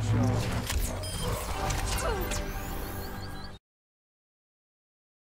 push, y'all.